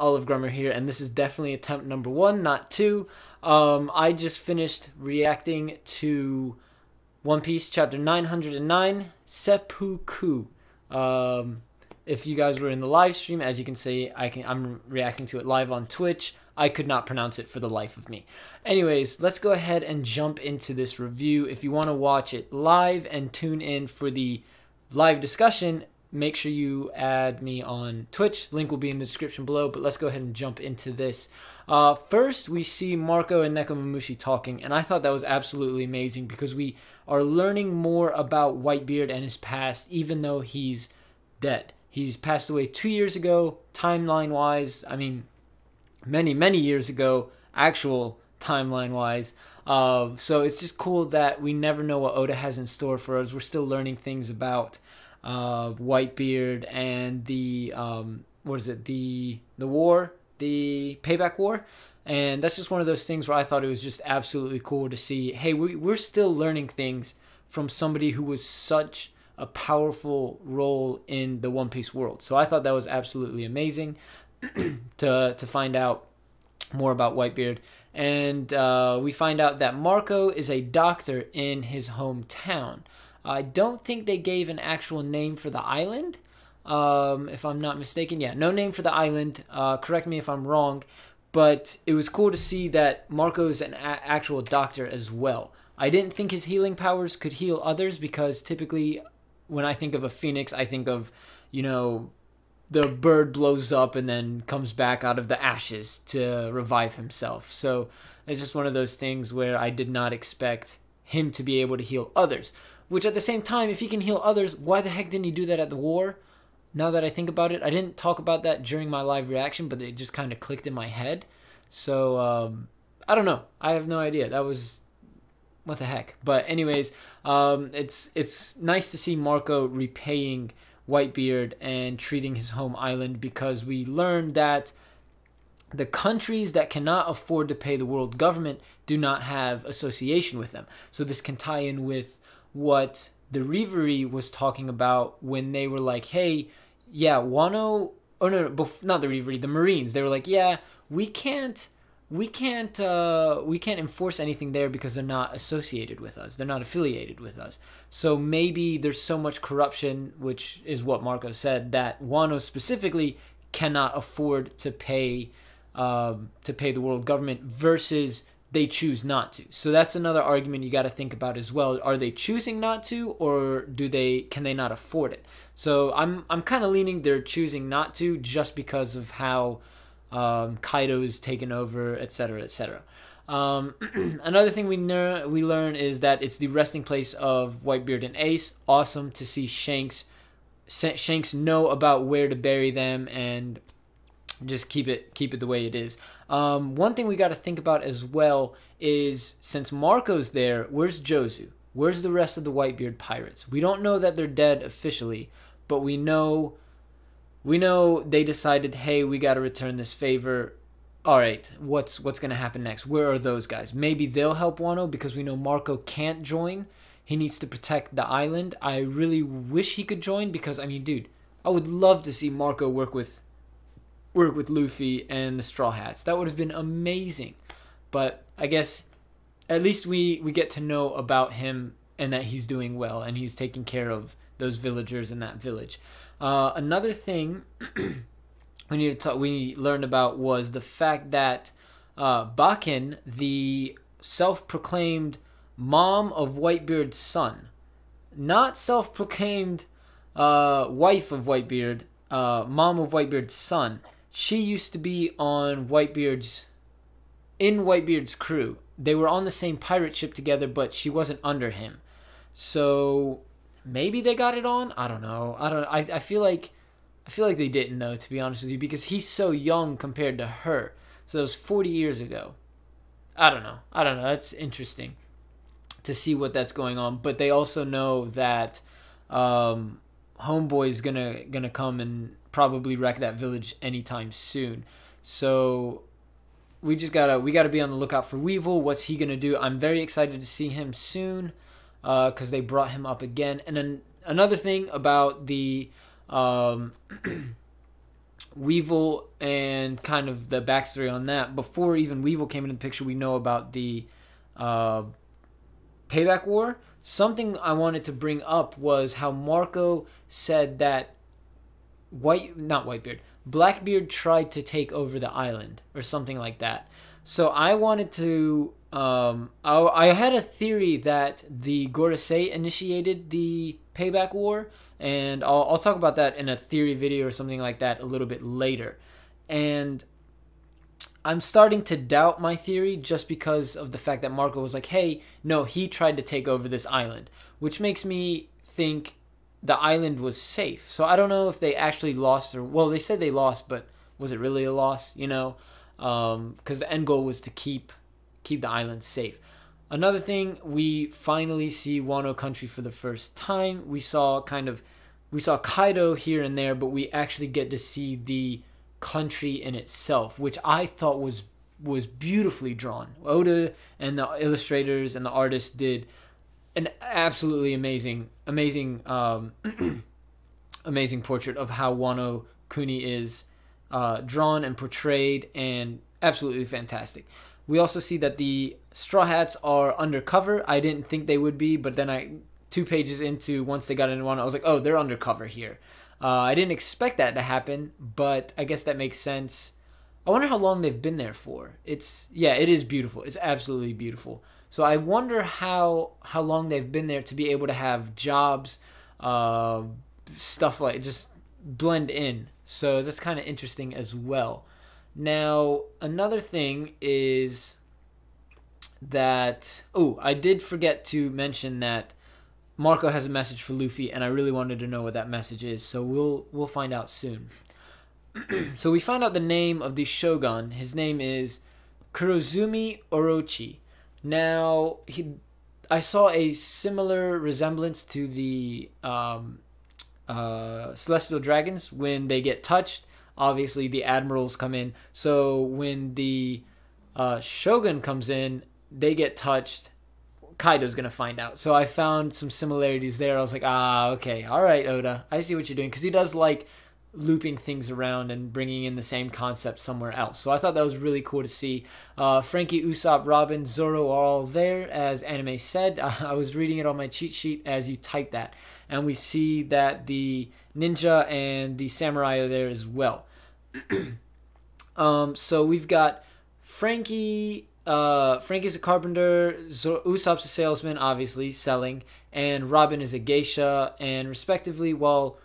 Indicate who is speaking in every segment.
Speaker 1: Olive Grummer here, and this is definitely attempt number one, not two. Um, I just finished reacting to One Piece chapter 909, Seppuku. Um, if you guys were in the live stream, as you can see, I can I'm reacting to it live on Twitch. I could not pronounce it for the life of me. Anyways, let's go ahead and jump into this review. If you want to watch it live and tune in for the live discussion, make sure you add me on Twitch. Link will be in the description below, but let's go ahead and jump into this. Uh, first, we see Marco and Nekomamushi talking, and I thought that was absolutely amazing because we are learning more about Whitebeard and his past, even though he's dead. He's passed away two years ago, timeline wise. I mean, many, many years ago, actual timeline wise. Uh, so it's just cool that we never know what Oda has in store for us. We're still learning things about uh, Whitebeard and the um, what is it? The the war? The payback war? And that's just one of those things where I thought it was just absolutely cool to see hey we, we're still learning things from somebody who was such a powerful role in the One Piece world. So I thought that was absolutely amazing to to find out more about Whitebeard. And uh, we find out that Marco is a doctor in his hometown I don't think they gave an actual name for the island, um, if I'm not mistaken. Yeah, no name for the island. Uh, correct me if I'm wrong, but it was cool to see that Marco's an actual doctor as well. I didn't think his healing powers could heal others because typically when I think of a phoenix, I think of, you know, the bird blows up and then comes back out of the ashes to revive himself. So it's just one of those things where I did not expect him to be able to heal others. Which at the same time, if he can heal others, why the heck didn't he do that at the war? Now that I think about it, I didn't talk about that during my live reaction, but it just kind of clicked in my head. So um, I don't know. I have no idea. That was what the heck. But anyways, um, it's it's nice to see Marco repaying Whitebeard and treating his home island because we learned that the countries that cannot afford to pay the world government do not have association with them. So this can tie in with what the Reverie was talking about when they were like, hey, yeah, Wano, oh no, no not the Reverie, the Marines. They were like, yeah, we can't, we can't, uh, we can't enforce anything there because they're not associated with us. They're not affiliated with us. So maybe there's so much corruption, which is what Marco said, that Wano specifically cannot afford to pay, um, to pay the world government versus they choose not to. So that's another argument you got to think about as well. Are they choosing not to or do they can they not afford it? So I'm I'm kind of leaning they're choosing not to just because of how um, Kaido's taken over, etc., etc. Um, another thing we ner- we learn is that it's the resting place of Whitebeard and Ace. Awesome to see Shanks Shanks know about where to bury them and just keep it keep it the way it is. Um, one thing we got to think about as well is since Marco's there, where's Jozu? Where's the rest of the Whitebeard pirates? We don't know that they're dead officially, but we know we know they decided, hey, we got to return this favor. All right, what's what's gonna happen next? Where are those guys? Maybe they'll help Wano because we know Marco can't join. He needs to protect the island. I really wish he could join because I mean, dude, I would love to see Marco work with work with Luffy and the Straw Hats. That would have been amazing. But I guess at least we, we get to know about him and that he's doing well and he's taking care of those villagers in that village. Uh, another thing we need to talk, we learned about was the fact that uh, Bakkin, the self-proclaimed mom of Whitebeard's son, not self-proclaimed uh, wife of Whitebeard, uh, mom of Whitebeard's son, she used to be on Whitebeard's in Whitebeard's crew. They were on the same pirate ship together, but she wasn't under him. So maybe they got it on. I don't know. I don't. I, I feel like I feel like they didn't though, to be honest with you, because he's so young compared to her. So that was 40 years ago. I don't know. I don't know. That's interesting to see what that's going on. But they also know that um, Homeboy's gonna gonna come and probably wreck that village anytime soon. So we just gotta we gotta be on the lookout for Weevil. What's he gonna do? I'm very excited to see him soon because uh, they brought him up again. And then another thing about the um, Weevil and kind of the backstory on that. Before even Weevil came into the picture, we know about the uh, Payback War. Something I wanted to bring up was how Marco said that White, not Whitebeard, Blackbeard tried to take over the island or something like that. So I wanted to. Um, I, I had a theory that the Gorosei initiated the Payback War, and I'll, I'll talk about that in a theory video or something like that a little bit later. And I'm starting to doubt my theory just because of the fact that Marco was like, hey, no, he tried to take over this island, which makes me think the island was safe. So I don't know if they actually lost or, well, they said they lost, but was it really a loss, you know? Because um, the end goal was to keep keep the island safe. Another thing, we finally see Wano country for the first time. We saw kind of, we saw Kaido here and there, but we actually get to see the country in itself, which I thought was was beautifully drawn. Oda and the illustrators and the artists did an absolutely amazing, amazing, um, amazing portrait of how Wano Kuni is uh, drawn and portrayed, and absolutely fantastic. We also see that the Straw Hats are undercover. I didn't think they would be, but then I two pages into once they got into Wano, I was like, oh, they're undercover here. Uh, I didn't expect that to happen, but I guess that makes sense. I wonder how long they've been there for. It's yeah, it is beautiful. It's absolutely beautiful. So I wonder how how long they've been there to be able to have jobs, uh, stuff like just blend in. So that's kind of interesting as well. Now another thing is that oh I did forget to mention that Marco has a message for Luffy, and I really wanted to know what that message is. So we'll we'll find out soon. so we find out the name of the shogun. His name is Kurozumi Orochi. Now he, I saw a similar resemblance to the um, uh, celestial dragons when they get touched. Obviously, the admirals come in. So when the uh, shogun comes in, they get touched Kaido's gonna find out. So I found some similarities there. I was like, ah, okay, all right, Oda, I see what you're doing because he does like looping things around and bringing in the same concept somewhere else. So I thought that was really cool to see. Uh, Franky, Usopp, Robin, Zoro are all there, as anime said. I was reading it on my cheat sheet as you type that, and we see that the ninja and the samurai are there as well. um, so we've got Franky. uh, Frank is a carpenter, Zor- Usopp's a salesman, obviously, selling, and Robin is a geisha, and respectively, while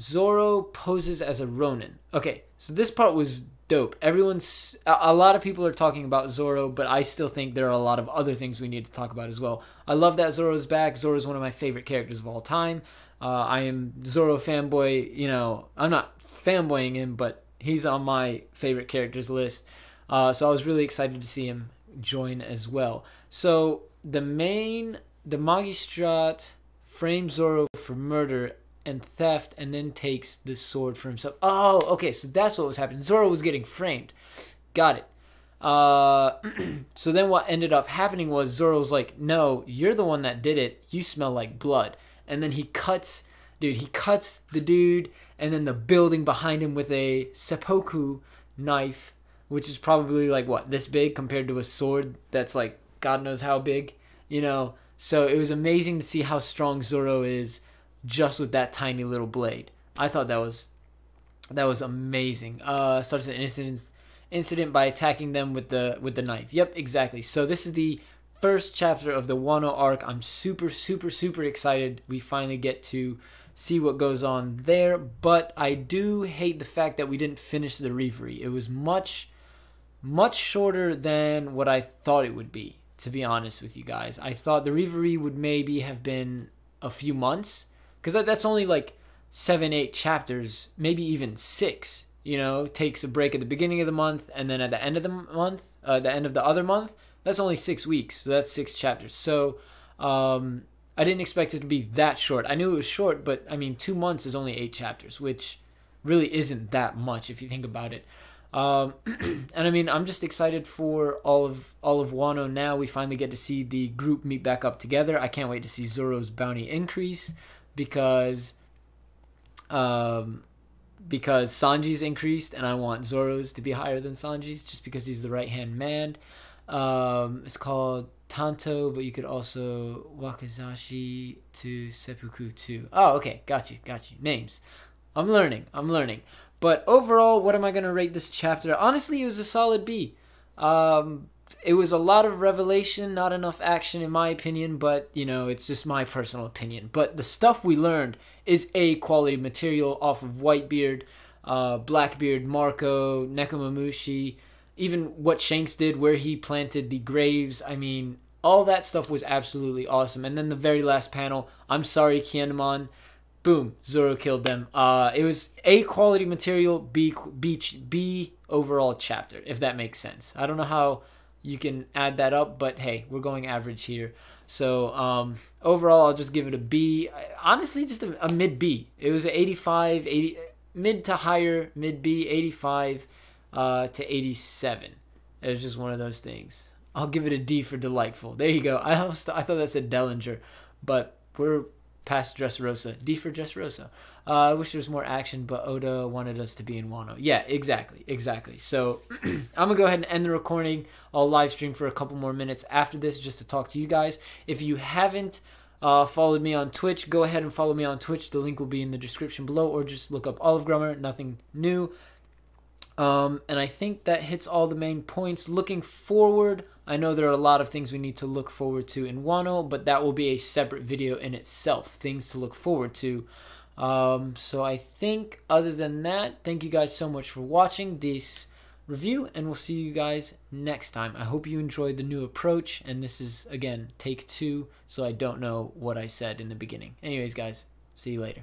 Speaker 1: Zoro poses as a Ronin. Okay, so this part was dope. Everyone's, a, lot of people are talking about Zoro, but I still think there are a lot of other things we need to talk about as well. I love that Zoro's back. Zoro's one of my favorite characters of all time. Uh, I am Zoro fanboy, you know, I'm not fanboying him, but he's on my favorite characters list. Uh, so I was really excited to see him join as well. So the main, the Magistrat frames Zoro for murder and theft and then takes the sword for himself. Oh, okay, so that's what was happening. Zoro was getting framed. Got it. Uh, so then what ended up happening was Zoro was like, no, you're the one that did it. You smell like blood. And then he cuts, dude, he cuts the dude and then the building behind him with a seppuku knife which is probably like what this big compared to a sword that's like God knows how big, you know. So it was amazing to see how strong Zoro is just with that tiny little blade. I thought that was that was amazing. Uh, starts an incident incident by attacking them with the with the knife. Yep, exactly. So this is the first chapter of the Wano arc. I'm super super super excited. We finally get to see what goes on there, but I do hate the fact that we didn't finish the Reverie. It was much much shorter than what I thought it would be, to be honest with you guys. I thought the Reverie would maybe have been a few months, because that's only like seven, eight chapters, maybe even six. You know, takes a break at the beginning of the month, and then at the end of the month, uh, the end of the other month, that's only six weeks. So that's six chapters. So um, I didn't expect it to be that short. I knew it was short, but I mean, two months is only eight chapters, which really isn't that much if you think about it. Um, and I mean, I'm just excited for all of all of Wano. Now we finally get to see the group meet back up together. I can't wait to see Zoro's bounty increase because, um, because Sanji's increased, and I want Zoro's to be higher than Sanji's just because he's the right hand man. Um, it's called Tanto, but you could also Wakizashi to Seppuku too. Oh, okay, got you, got you. Names. I'm learning. I'm learning. But overall, what am I gonna rate this chapter? Honestly, it was a solid B. Um, it was a lot of revelation, not enough action in my opinion, but you know, it's just my personal opinion. But the stuff we learned is A quality material off of Whitebeard, uh, Blackbeard, Marco, Nekomamushi, even what Shanks did where he planted the graves. I mean, all that stuff was absolutely awesome. And then the very last panel, I'm sorry, Kinemon. Boom, Zoro killed them. Uh, it was A quality material, B, B, B overall chapter, if that makes sense. I don't know how you can add that up, but hey, we're going average here. So um, overall, I'll just give it a B. Honestly, just a, a mid B. It was 85, 80, mid to higher, mid B, 85 uh, to 87. It was just one of those things. I'll give it a D for delightful. There you go. I almost, I thought that said Dellinger, but we're past Dressrosa. D for Dressrosa. Uh, I wish there was more action, but Oda wanted us to be in Wano. Yeah, exactly, exactly. So I'm gonna go ahead and end the recording. I'll live stream for a couple more minutes after this just to talk to you guys. If you haven't uh, followed me on Twitch, go ahead and follow me on Twitch. The link will be in the description below, or just look up Olive Grummer. Nothing new. Um, and I think that hits all the main points. Looking forward, I know there are a lot of things we need to look forward to in Wano, but that will be a separate video in itself. Things to look forward to. Um, so I think other than that, thank you guys so much for watching this review, and we'll see you guys next time. I hope you enjoyed the new approach, and this is, again, take two, so I don't know what I said in the beginning. Anyways, guys, see you later.